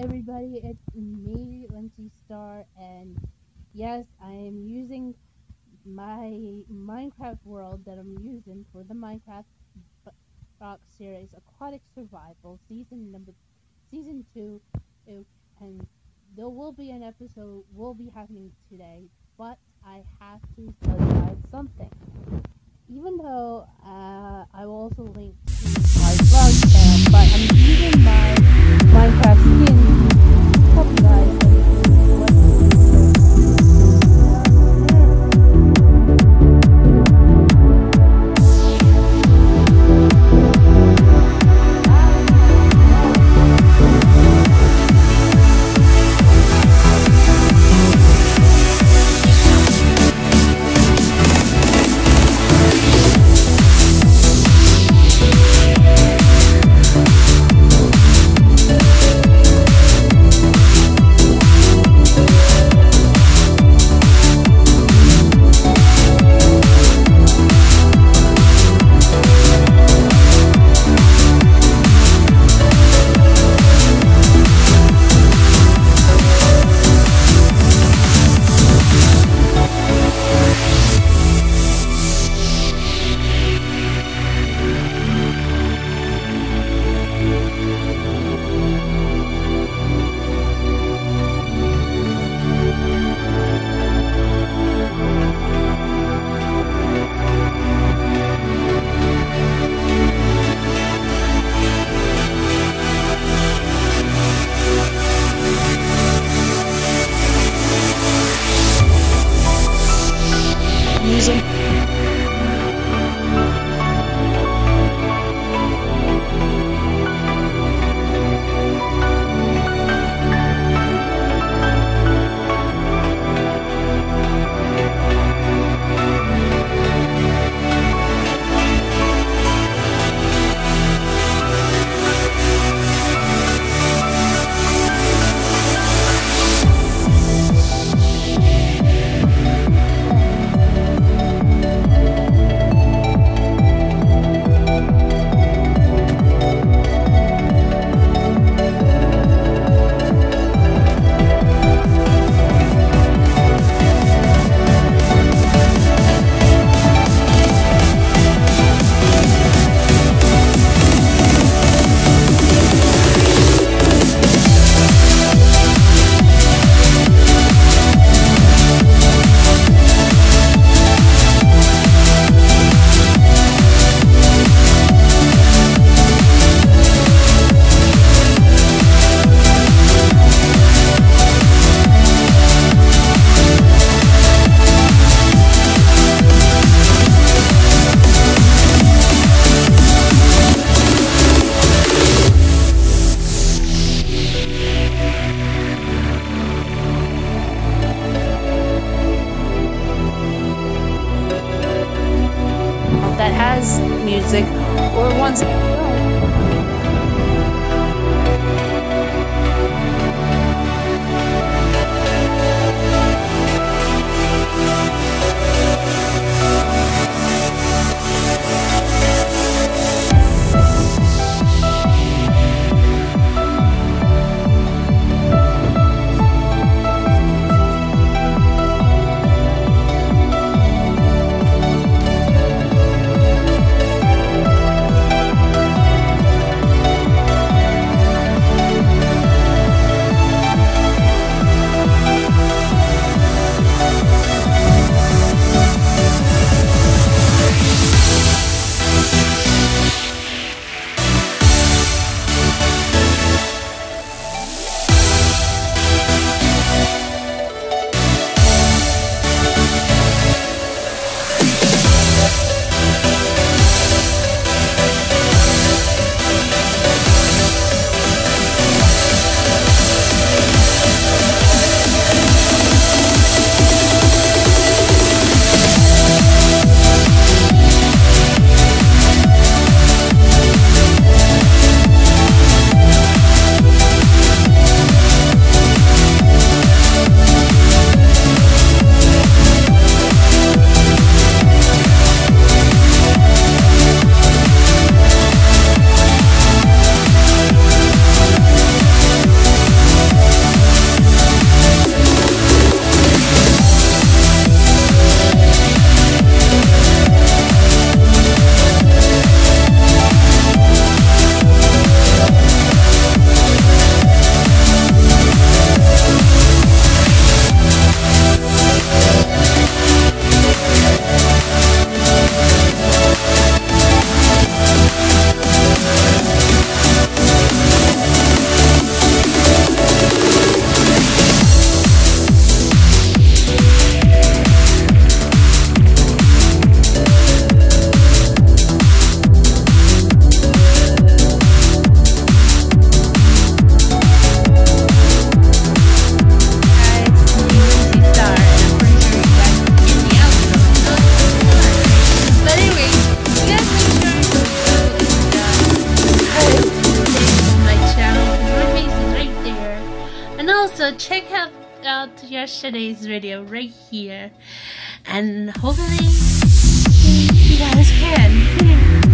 everybody, it's me, Lindsie Starr, and yes, I am using my Minecraft world that I'm using for the Minecraft box series, Aquatic Survival, season number, season two, and there will be an episode will be happening today, but I have to you something. music or one's yesterday's video right here. And hopefully you guys can.